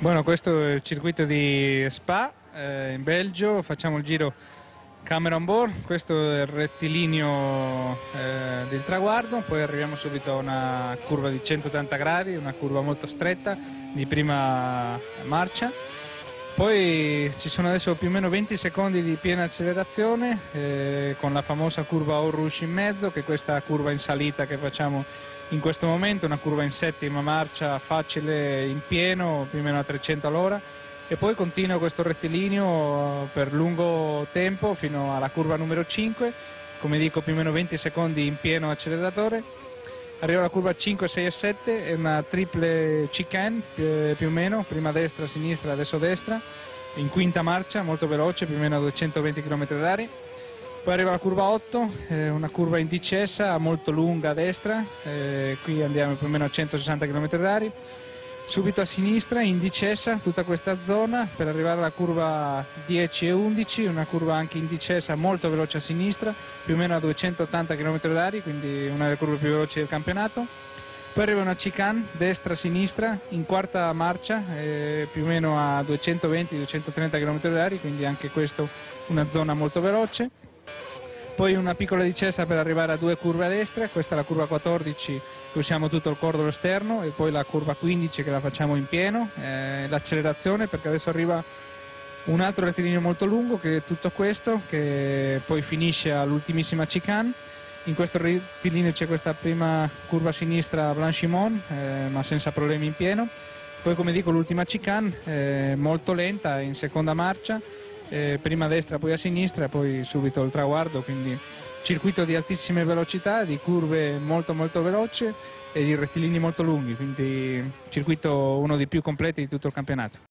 Bueno, questo è il circuito di Spa eh, in Belgio, facciamo il giro Cameron Board, questo è il rettilineo eh, del traguardo, poi arriviamo subito a una curva di 180 gradi, una curva molto stretta di prima marcia. Poi ci sono adesso più o meno 20 secondi di piena accelerazione eh, con la famosa curva Orush in mezzo, che è questa curva in salita che facciamo in questo momento, una curva in settima marcia facile in pieno, più o meno a 300 all'ora e poi continua questo rettilineo per lungo tempo fino alla curva numero 5, come dico più o meno 20 secondi in pieno acceleratore. Arriva la curva 5, 6 e 7, è una triple chicane eh, più o meno, prima destra, sinistra, adesso destra, in quinta marcia, molto veloce, più o meno a 220 km h poi arriva la curva 8, eh, una curva in discesa molto lunga a destra, eh, qui andiamo più o meno a 160 km h Subito a sinistra in discesa tutta questa zona per arrivare alla curva 10 e 11, una curva anche in discesa molto veloce a sinistra, più o meno a 280 km h quindi una delle curve più veloci del campionato. Poi arriva una chicane destra-sinistra in quarta marcia, eh, più o meno a 220-230 km h quindi anche questa una zona molto veloce poi una piccola discesa per arrivare a due curve a destra, questa è la curva 14 che usiamo tutto il cordolo esterno e poi la curva 15 che la facciamo in pieno, eh, l'accelerazione perché adesso arriva un altro rettilineo molto lungo che è tutto questo che poi finisce all'ultimissima chicane. In questo rettilineo c'è questa prima curva sinistra Blanchimont eh, ma senza problemi in pieno. Poi come dico l'ultima chicane eh, molto lenta in seconda marcia eh, prima a destra poi a sinistra poi subito il traguardo, quindi circuito di altissime velocità, di curve molto molto veloci e di rettilini molto lunghi, quindi circuito uno dei più completi di tutto il campionato.